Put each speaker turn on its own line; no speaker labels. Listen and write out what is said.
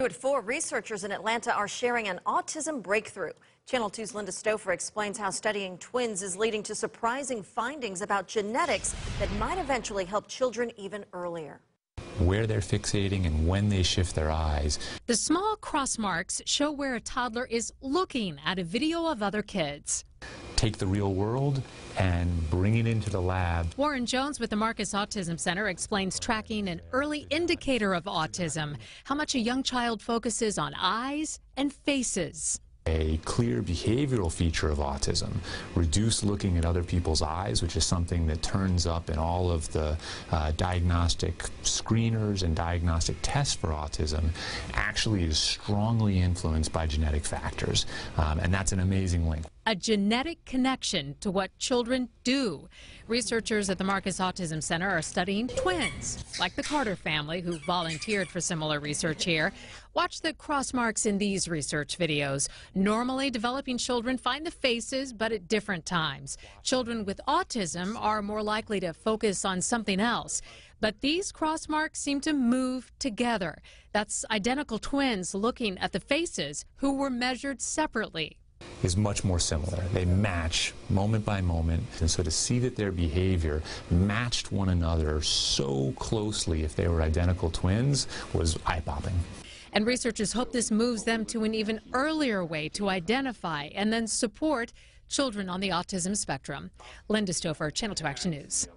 At four researchers in Atlanta are sharing an autism breakthrough. Channel 2's Linda Stouffer explains how studying twins is leading to surprising findings about genetics that might eventually help children even earlier.
Where they're fixating and when they shift their eyes.
The small cross marks show where a toddler is looking at a video of other kids
take the real world and bring it into the lab.
Warren Jones with the Marcus Autism Center explains tracking an early indicator of autism, how much a young child focuses on eyes and faces
a clear behavioral feature of autism, reduce looking at other people's eyes, which is something that turns up in all of the uh, diagnostic screeners and diagnostic tests for autism, actually is strongly influenced by genetic factors. Um, and that's an amazing link.
A genetic connection to what children do. Researchers at the Marcus Autism Center are studying twins, like the Carter family, who volunteered for similar research here. Watch the cross marks in these research videos. Normally, developing children find the faces, but at different times. Children with autism are more likely to focus on something else. But these cross marks seem to move together. That's identical twins looking at the faces who were measured separately
is much more similar. They match moment by moment. And so to see that their behavior matched one another so closely if they were identical twins was eye-popping.
And researchers hope this moves them to an even earlier way to identify and then support children on the autism spectrum. Linda Stouffer, Channel 2 Action News.